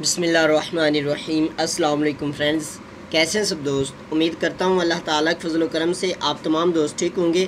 बसमीम अल्लाम फ्रेंड्स। कैसे हैं सब दोस्त? उम्मीद करता हूँ अल्लाह ताला के फजल करम से आप तमाम दोस्त ठीक होंगे।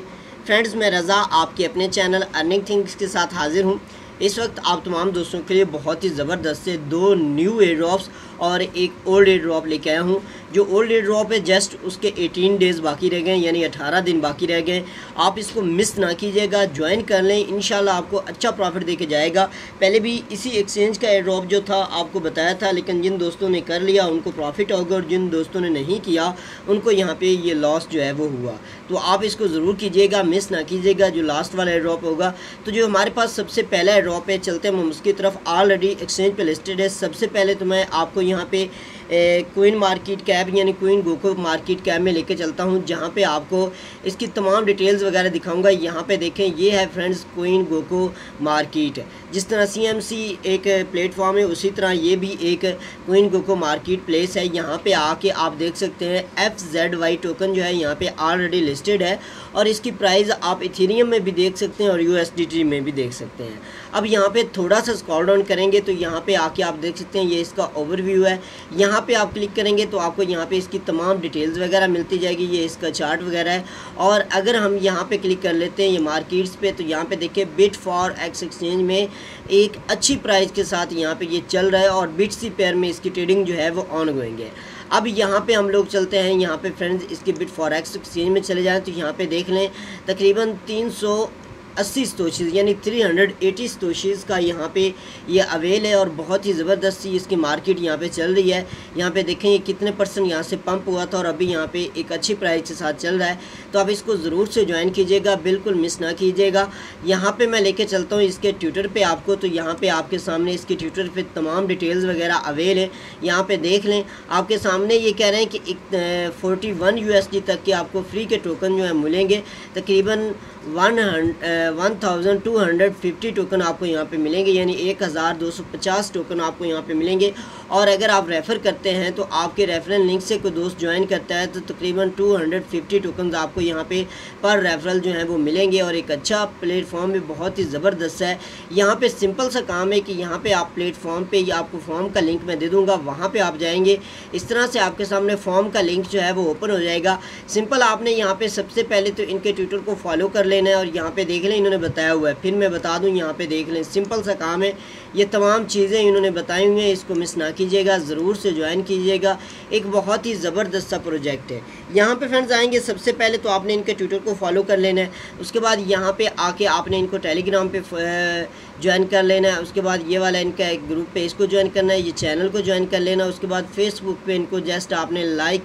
फ्रेंड्स, मैं रज़ा आपके अपने चैनल अर्निंग थिंग्स के साथ हाजिर हूँ। इस वक्त आप तमाम दोस्तों के लिए बहुत ही ज़बरदस्त से दो न्यू एयर ड्रॉप्स और एक ओल्ड एयर ड्रॉप लेके आया हूँ। जो ओल्ड एयर ड्रॉप है जस्ट उसके 18 डेज़ बाकी रह गए, यानी 18 दिन बाकी रह गए। आप इसको मिस ना कीजिएगा ज्वाइन कर लें। इन आपको अच्छा प्रॉफिट दे के जाएगा। पहले भी इसी एक्सचेंज का एयर ड्रॉप जो था, आपको बताया था, लेकिन जिन दोस्तों ने कर लिया, उनको प्रॉफिट होगा और जिन दोस्तों ने नहीं किया, उनको यहाँ पर ये लॉस जो है, वो हुआ। तो आप इसको ज़रूर कीजिएगा मिस ना कीजिएगा, जो लास्ट वाला ड्रॉप होगा। तो जो हमारे पास सबसे पहला ड्रॉप है, चलते हम उसकी तरफ़। ऑलरेडी एक्सचेंज पर लिस्टेड है। सबसे पहले तो मैं आपको यहाँ पे क्वीन मार्केट कैब यानी क्वीन गोको मार्केट कैब में लेके चलता हूँ, जहाँ पे आपको इसकी तमाम डिटेल्स वगैरह दिखाऊँगा। यहाँ पे देखें, ये है फ्रेंड्स क्वीन गोको मार्केट जिस तरह सीएमसी एक प्लेटफॉर्म है, उसी तरह ये भी एक क्वीन गोको मार्केट प्लेस है। यहाँ पे आके आप देख सकते हैं एफ़ जेड वाई टोकन जो है, यहाँ पे ऑलरेडी लिस्टेड है। और इसकी प्राइस आप इथीरियम में भी देख सकते हैं और यूएसडीटी में भी देख सकते हैं। अब यहाँ पे थोड़ा सा स्कॉल डाउन करेंगे तो यहाँ पे आके आप देख सकते हैं, ये इसका ओवरव्यू है। यहाँ पे आप क्लिक करेंगे तो आपको यहाँ पे इसकी तमाम डिटेल्स वगैरह मिलती जाएगी, ये इसका चार्ट वगैरह है। और अगर हम यहाँ पे क्लिक कर लेते हैं ये मार्केट्स पे तो यहाँ पे देखिए बिट फॉर एक्स एक्सचेंज में एक अच्छी प्राइस के साथ यहाँ पे ये चल रहा है और बिट सी पेयर में इसकी ट्रेडिंग जो है वो ऑन गोइंग है। अब यहाँ पे हम लोग चलते हैं, यहाँ पे फ्रेंड्स इसके बिट फॉरेक्स एक्सचेंज में चले जाएँ तो यहाँ पे देख लें, तकरीबन 300 अस्सी स्टोशीज़ यानी 380 स्टोशीज़ का यहाँ पे ये अवेल है और बहुत ही ज़बरदस्त इसकी मार्केट यहाँ पे चल रही है। यहाँ पे देखें ये कितने परसेंट यहाँ से पंप हुआ था और अभी यहाँ पे एक अच्छी प्राइस के साथ चल रहा है। तो आप इसको ज़रूर से ज्वाइन कीजिएगा, बिल्कुल मिस ना कीजिएगा। यहाँ पर मैं लेके चलता हूँ इसके ट्विटर पर आपको तो यहाँ पर आपके सामने इसके ट्विटर पर तमाम डिटेल्स वगैरह अवेल है। यहाँ पर देख लें, आपके सामने ये कह रहे हैं कि फोर्टी वन तक के आपको फ्री के टोकन जो है मिलेंगे। तकरीबन one one thousand two hundred fifty token आपको यहाँ पे मिलेंगे, यानी एक हज़ार दो सौ पचास टोकन आपको यहाँ पे मिलेंगे। और अगर आप रेफ़र करते हैं तो आपके रेफरल लिंक से कोई दोस्त ज्वाइन करता है तो तकरीबन टू हंड्रेड फिफ्टी टोकन आपको यहाँ पे पर रेफरल जो है वो मिलेंगे। और एक अच्छा प्लेटफॉर्म भी बहुत ही ज़बरदस्त है। यहाँ पे सिंपल सा काम है कि यहाँ पे आप प्लेटफॉर्म पे या आपको फॉर्म का लिंक मैं दे दूँगा, वहाँ पर आप जाएँगे। इस तरह से आपके सामने फॉर्म का लिंक जो है वो ओपन हो जाएगा। सिंपल आपने यहाँ पर सबसे पहले तो इनके ट्विटर को फॉलो कर लेना है और यहाँ पर देख लें, इन्होंने बताया हुआ है। फिर मैं बता दूँ, यहाँ पर देख लें सिंपल सा काम है। ये तमाम चीज़ें इन्होंने बताई हुई हैं, इसको मिस ना कीजिएगा, ज़रूर से ज्वाइन कीजिएगा। एक बहुत ही ज़बरदस्त सा प्रोजेक्ट है। यहाँ पे फ्रेंड्स आएँगे, सबसे पहले तो आपने इनके ट्विटर को फॉलो कर लेना है। उसके बाद यहाँ पे आके आपने इनको टेलीग्राम पे ज्वाइन कर लेना है। उसके बाद ये वाला इनका एक ग्रुप पे इसको ज्वाइन करना है, ये चैनल को ज्वाइन कर लेना उसके बाद फेसबुक पे इनको जस्ट आपने लाइक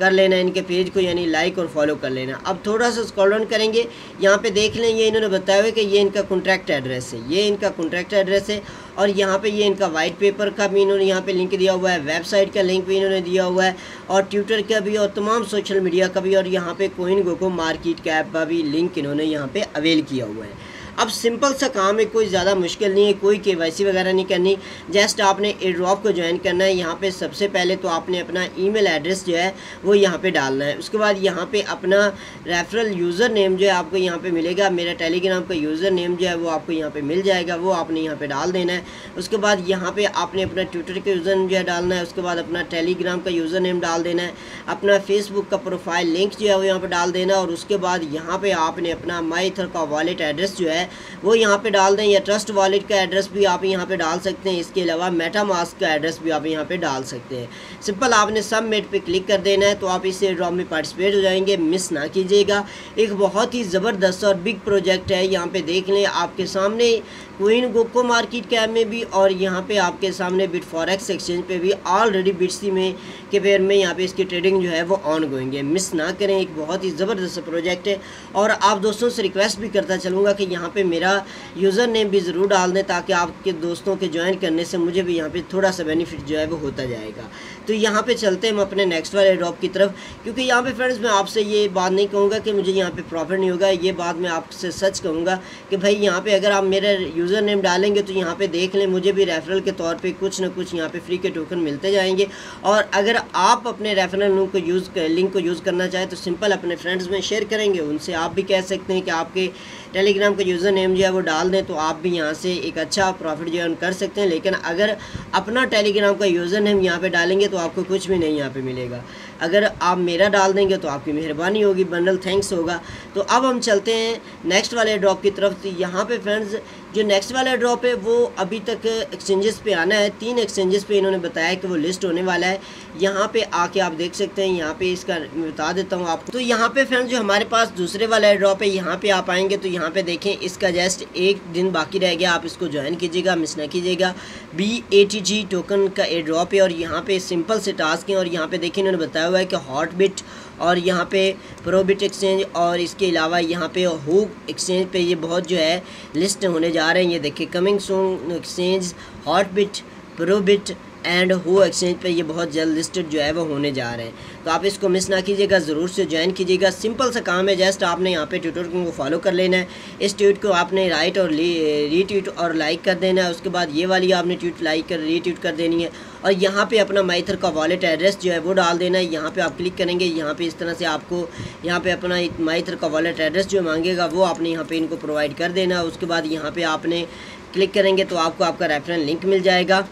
कर लेना इनके पेज को, यानी लाइक और फॉलो कर लेना अब थोड़ा सा स्क्रॉल डाउन करेंगे। यहाँ पे देख लें, ये इन्होंने बताया हुआ कि ये इनका कॉन्ट्रैक्ट एड्रेस है। ये इनका कॉन्ट्रैक्ट एड्रेस है। और यहाँ पे ये इनका वाइट पेपर का भी इन्होंने यहाँ पे लिंक दिया हुआ है वेबसाइट का लिंक भी इन्होंने दिया हुआ है और ट्विटर का भी और तमाम सोशल मीडिया का भी और यहाँ पे कोइन गोको मार्केट कैप का भी लिंक इन्होंने यहाँ पे अवेल किया हुआ है। अब सिंपल सा काम है, कोई ज़्यादा मुश्किल नहीं है, कोई के वगैरह नहीं करनी। जस्ट आपने ए ड्रॉप को ज्वाइन करना है, यहाँ पे सबसे पहले तो आपने अपना ईमेल एड्रेस जो है, वो यहाँ पे डालना है। उसके बाद यहाँ पे अपना रेफरल यूज़र नेम जो है आपको यहाँ पे मिलेगा। मेरा टेलीग्राम का यूज़र नेम जो है, वो आपको यहाँ पे मिल जाएगा, वो आपने यहाँ पे डाल देना है। उसके बाद यहाँ पे आपने अपना ट्विटर का यूज़र जो है डालना है, उसके बाद अपना टेलीग्राम का यूज़र नेम डाल देना है। अपना फेसबुक का प्रोफ़ाइल लिंक जो है, वो यहाँ पर डाल देना और उसके बाद यहाँ पर आपने अपना माई थर का वॉलेट एड्रेस जो है वो यहाँ पे डाल दें या ट्रस्ट वॉलेट का एड्रेस भी आप यहाँ पे डाल सकते हैं। इसके अलावा मेटा मास्क का एड्रेस भी आप यहाँ पे डाल सकते हैं। सिंपल आपने सब मेट पे क्लिक कर देना है तो आप इस ड्रॉप में पार्टिसिपेट हो जाएँगे। मिस ना कीजिएगा। एक बहुत ही ज़बरदस्त और बिग प्रोजेक्ट है। यहाँ पे देख लें आपके सामने क्वीन गोको मार्केट कैब में भी और यहाँ पे आपके सामने बिट फॉरेक्स एक्सचेंज पे भी ऑलरेडी बिटसी में के पेयर में यहाँ पे इसकी ट्रेडिंग जो है वो ऑन गोइंग है। मिस ना करें। एक बहुत ही ज़बरदस्त प्रोजेक्ट है। और आप दोस्तों से रिक्वेस्ट भी करता चलूँगा कि यहाँ पे मेरा यूज़र नेम भी ज़रूर डाल दें ताकि आपके दोस्तों के ज्वाइन करने से मुझे भी यहाँ पे थोड़ा सा बेनिफिट जो है वो होता जाएगा। तो यहाँ पे चलते हैं हम अपने नेक्स्ट वाले ड्रॉप की तरफ़, क्योंकि यहाँ पे फ्रेंड्स मैं आपसे ये बात नहीं कहूँगा कि मुझे यहाँ पे प्रॉफिट नहीं होगा, ये बात मैं आपसे सच कहूँगा कि भाई यहाँ पे अगर आप मेरा यूज़र नेम डालेंगे तो यहाँ पे देख लें, मुझे भी रेफरल के तौर पर कुछ ना कुछ यहाँ पे फ्री के टोकन मिलते जाएँगे। और अगर आप अपने रेफरल लिंक को यूज़ लिंक को यूज़ करना चाहें तो सिंपल अपने फ्रेंड्स में शेयर करेंगे, उनसे आप भी कह सकते हैं कि आपके टेलीग्राम का यूज़र नेम जो है वो डाल दें तो आप भी यहाँ से एक अच्छा प्रॉफिट जो है कर सकते हैं। लेकिन अगर अपना टेलीग्राम का यूज़र नेम यहाँ पे डालेंगे तो आपको कुछ भी नहीं यहाँ पे मिलेगा। अगर आप मेरा डाल देंगे तो आपकी मेहरबानी होगी। बंडल थैंक्स होगा। तो अब हम चलते हैं नेक्स्ट वाले ड्रॉप की तरफ़। तो यहाँ पर फ्रेंड्स जो नेक्स्ट वाला ड्रॉप है, वो अभी तक एक्सचेंजेस पे आना है। तीन एक्सचेंजेस पे इन्होंने बताया कि वो लिस्ट होने वाला है। यहाँ पे आके आप देख सकते हैं, यहाँ पे इसका बता देता हूँ आपको। तो यहाँ पे फ्रेंड्स जो हमारे पास दूसरे वाला ड्रॉप है, यहाँ पे आप आएँगे तो यहाँ पे देखें, इसका जस्ट एक दिन बाकी रह गया। आप इसको ज्वाइन कीजिएगा मिस ना कीजिएगा। B A T G token का ए ड्रॉप है, और यहाँ पे सिंपल से टास्क हैं, और यहाँ पे देखें, इन्होंने बताया हुआ है कि हॉट बिट और यहाँ पे प्रोबिट एक्सचेंज और इसके अलावा यहाँ पे हुक एक्सचेंज पे ये बहुत जो है लिस्ट होने जा रहे हैं। ये देखिए coming soon exchange hot bit probit and हो एक्सचेंज पे ये बहुत जल्द लिस्टेड जो है वो होने जा रहे हैं। तो आप इसको मिस ना कीजिएगा, ज़रूर से ज्वाइन कीजिएगा। सिंपल सा काम है जस्ट आपने यहाँ पे ट्विटर को फॉलो कर लेना है। इस ट्वीट को आपने राइट और रीट्वीट और लाइक कर देना है। उसके बाद ये वाली आपने ट्वीट लाइक कर रीट्वीट कर देनी है। और यहाँ पे अपना माइथर का वॉलेट एड्रेस जो है वो डाल देना है। यहाँ पे आप क्लिक करेंगे, यहाँ पे इस तरह से आपको, यहाँ पे अपना माइथर का वॉलेट एड्रेस जो मांगेगा वो आपने यहाँ पे इनको प्रोवाइड कर देना उसके बाद यहाँ पे आपने क्लिक करेंगे तो आपको आपका रेफरेंस लिंक मिल जाएगा।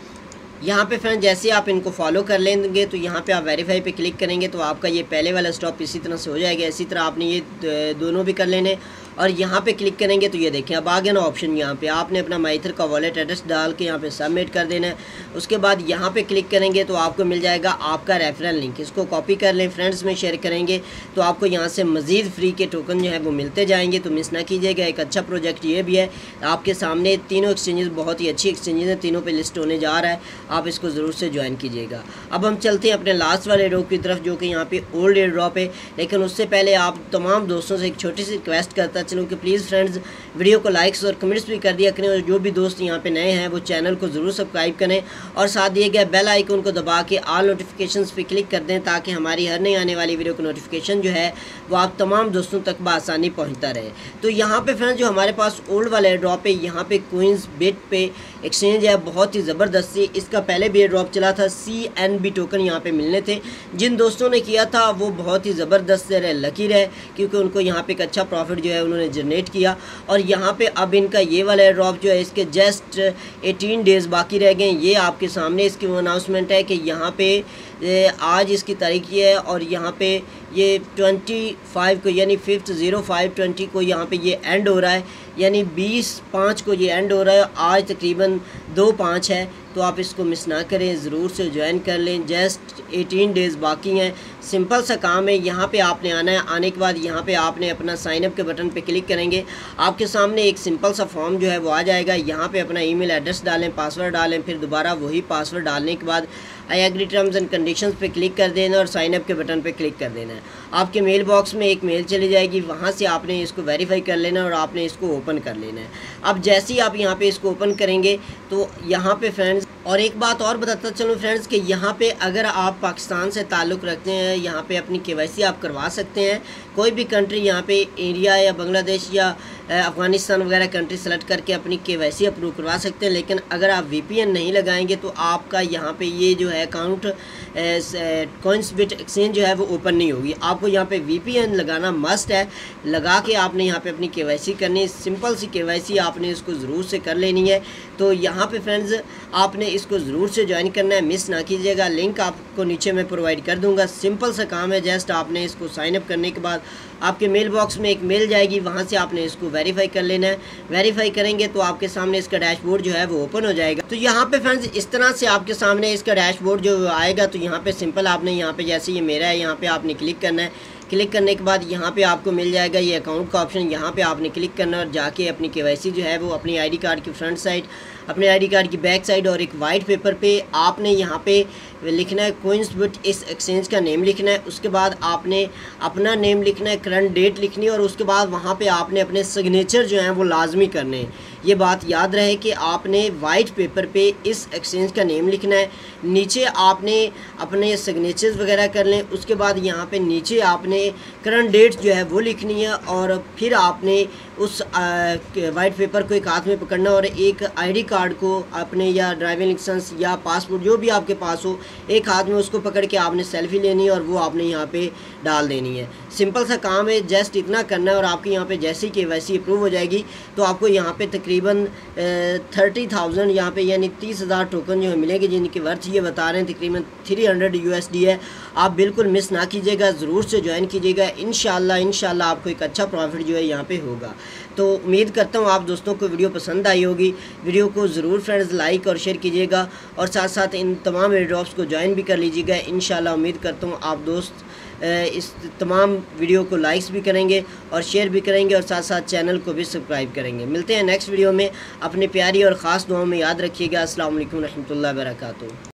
यहाँ पे फ्रेंड जैसे आप इनको फॉलो कर लेंगे तो यहाँ पे आप वेरीफाई पे क्लिक करेंगे तो आपका ये पहले वाला स्टॉप इसी तरह से हो जाएगा। इसी तरह आपने ये दोनों भी कर लेने। और यहाँ पे क्लिक करेंगे तो ये देखें, अब आ गया ना ऑप्शन यहाँ पे, आपने अपना माइथर का वॉलेट एड्रेस डाल के यहाँ पे सबमिट कर देना है। उसके बाद यहाँ पे क्लिक करेंगे तो आपको मिल जाएगा आपका रेफरल लिंक इसको कॉपी कर लें फ्रेंड्स में शेयर करेंगे तो आपको यहाँ से मज़ीद फ्री के टोकन जो है वो मिलते जाएँगे। तो मिस ना कीजिएगा, एक अच्छा प्रोजेक्ट ये भी है। आपके सामने तीनों एक्सचेंजेस बहुत ही अच्छी एक्सचेंजेस हैं, तीनों पर लिस्ट होने जा रहा है। आप इसको ज़रूर से ज्वाइन कीजिएगा। अब हम चलते हैं अपने लास्ट वाले ड्रॉप की तरफ़, जो कि यहाँ पे ओल्ड एयर ड्रॉप है। लेकिन उससे पहले आप तमाम दोस्तों से एक छोटी सी रिक्वेस्ट करता चलूँ कि प्लीज़ फ्रेंड्स वीडियो को लाइक्स और कमेंट्स भी कर दिया करें और जो भी दोस्त यहाँ पे नए हैं, वो चैनल को ज़रूर सब्सक्राइब करें और साथ दिए गए बेल आइकन को दबा के आल नोटिफिकेशन पर क्लिक कर दें ताकि हमारी हर नई आने वाली वीडियो की नोटिफिकेशन जो है, वो आप तमाम दोस्तों तक बसानी पहुँचता रहे। तो यहाँ पर फ्रेंड्स जो हमारे पास ओल्ड वाला एयर ड्रॉप है, यहाँ पे क्वींस बेट पे एक्सचेंज है, बहुत ही ज़बरदस्त इसका पहले भी एयर ड्रॉप चला था सी एन बी टोकन यहाँ पर मिलने थे। जिन दोस्तों ने किया था, वो बहुत ही ज़बरदस्त रहे लकी रहे, क्योंकि उनको यहाँ पे एक अच्छा प्रॉफिट जो है, उन्होंने जनरेट किया। और यहाँ पे अब इनका ये वाला ड्रॉप जो है, इसके जस्ट 18 डेज़ बाकी रह गए। ये आपके सामने इसकी अनाउंसमेंट है कि यहाँ पे आज इसकी तारीख ये है और यहाँ पे ये 25 को, यानी फिफ्थ ज़ीरो फाइव ट्वेंटी को यहाँ पे ये एंड हो रहा है, यानी 20 पाँच को ये एंड हो रहा है आज तकरीबन दो पाँच है तो आप इसको मिस ना करें, ज़रूर से ज्वाइन कर लें जस्ट 18 डेज़ बाकी हैं। सिंपल सा काम है, यहाँ पे आपने आना है, आने के बाद यहाँ पे आपने अपना साइन अप के बटन पे क्लिक करेंगे, आपके सामने एक सिंपल सा फॉर्म जो है वो आ जाएगा, यहाँ पे अपना ईमेल एड्रेस डालें पासवर्ड डालें, फिर दोबारा वही पासवर्ड डालने के बाद I agree terms and conditions पे क्लिक कर देना और साइन अप के बटन पे क्लिक कर देना है। आपके मेल बॉक्स में एक मेल चली जाएगी, वहाँ से आपने इसको वेरीफाई कर लेना और आपने इसको ओपन कर लेना है। अब जैसे ही आप यहाँ पे इसको ओपन करेंगे तो यहाँ पे फ्रेंड्स और एक बात और बताता चलूँ फ्रेंड्स कि यहाँ पे अगर आप पाकिस्तान से ताल्लुक़ रखते हैं, यहाँ पे अपनी के आप करवा सकते हैं। कोई भी कंट्री यहाँ पे इंडिया या बांग्लादेश या अफ़गानिस्तान वगैरह कंट्री सेलेक्ट करके अपनी के अप्रूव करवा सकते हैं। लेकिन अगर आप वीपीएन नहीं लगाएँगे तो आपका यहाँ पे ये जो है अकाउंट कोइंस बिट एक्सचेंज जो है वो ओपन नहीं होगी। आपको यहाँ पे वीपीएन लगाना मस्ट है। लगा के आपने यहाँ पे अपनी के करनी सिंपल सी के आपने इसको ज़रूर से कर लेनी है। तो यहाँ पे फ्रेंड्स आपने इसको ज़रूर से ज्वाइन करना है। मिस ना कीजिएगा। लिंक आपको नीचे मैं प्रोवाइड कर दूँगा। सिंपल सा काम है। जस्ट आपने इसको साइनअप करने के बाद आपके मेल बॉक्स में एक मेल जाएगी, वहाँ से आपने इसको वेरीफाई कर लेना है। वेरीफाई करेंगे तो आपके सामने इसका डैशबोर्ड जो है वो ओपन हो जाएगा। तो यहाँ पे फ्रेंड्स इस तरह से आपके सामने इसका डैशबोर्ड जो आएगा तो यहाँ पे सिंपल आपने, यहाँ पे जैसे ये मेरा है, यहाँ पे आपने क्लिक करना है। क्लिक करने के बाद यहाँ पे आपको मिल जाएगा ये अकाउंट का ऑप्शन। यहाँ पे आपने क्लिक करना और जाके अपनी के जो है वो अपनी आईडी कार्ड की फ्रंट साइड, अपने आईडी कार्ड की बैक साइड और एक वाइट पेपर पे आपने यहाँ पे लिखना है कोइंस बुट इस एक्सचेंज का नेम लिखना है। उसके बाद आपने अपना नेम लिखना है, करंट डेट लिखनी है और उसके बाद वहाँ पर आपने अपने सिग्नेचर जो हैं वो लाजमी करने हैं। ये बात याद रहे कि आपने वाइट पेपर पे इस एक्सचेंज का नेम लिखना है। नीचे आपने अपने सिग्नेचर्स वगैरह कर लें, उसके बाद यहाँ पे नीचे आपने करंट डेट जो है वो लिखनी है और फिर आपने उस वाइट पेपर को एक हाथ में पकड़ना और एक आईडी कार्ड को अपने या ड्राइविंग लाइसेंस या पासपोर्ट जो भी आपके पास हो, एक हाथ में उसको पकड़ के आपने सेल्फी लेनी है और वो आपने यहाँ पे डाल देनी है। सिंपल सा काम है जस्ट इतना करना है और आपके यहाँ पे जैसे के वैसी अप्रूव हो जाएगी तो आपको यहाँ पे तकरीबन थर्टी थाउज़ेंड यहाँ पे यानी तीस हज़ार टोकन जो है मिलेंगे, जिनकी वर्थ ये बता रहे हैं, तकरीबन थ्री हंड्रेड है। आप बिल्कुल मिस ना कीजिएगा, ज़रूर से ज्वाइन कीजिएगा। इन इन आपको एक अच्छा प्रॉफिट जो है यहाँ पर होगा। तो उम्मीद करता हूँ आप दोस्तों को वीडियो पसंद आई होगी। वीडियो को ज़रूर फ्रेंड्स लाइक और शेयर कीजिएगा और साथ साथ इन तमाम एड्रॉप्स को ज्वाइन भी कर लीजिएगा। इन उम्मीद करता हूँ आप दोस्त इस तमाम वीडियो को लाइक्स भी करेंगे और शेयर भी करेंगे और साथ साथ चैनल को भी सब्सक्राइब करेंगे। मिलते हैं नेक्स्ट वीडियो में। अपनी प्यारी और ख़ास दुआओं में याद रखिएगा। असल वरहमल वर्का